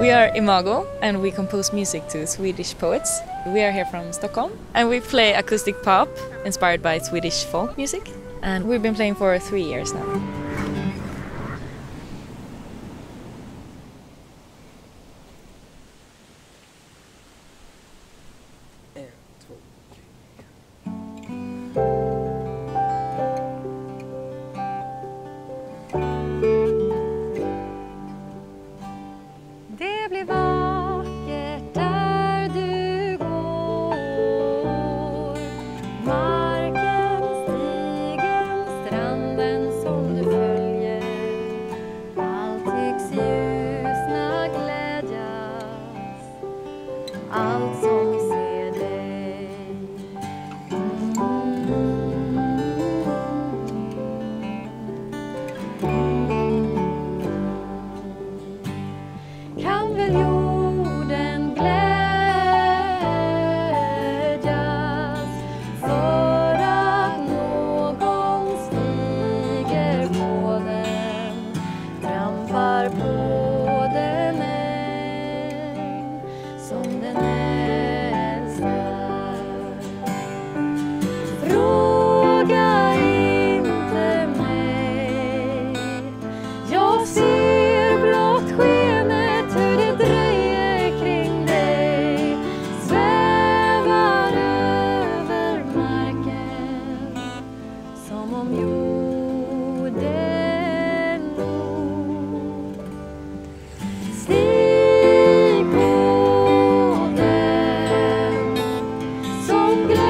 We are Imago and we compose music to Swedish poets. We are here from Stockholm and we play acoustic pop inspired by Swedish folk music. And we've been playing for three years now. goodbye. som om jorden lo. Stig på den som gleder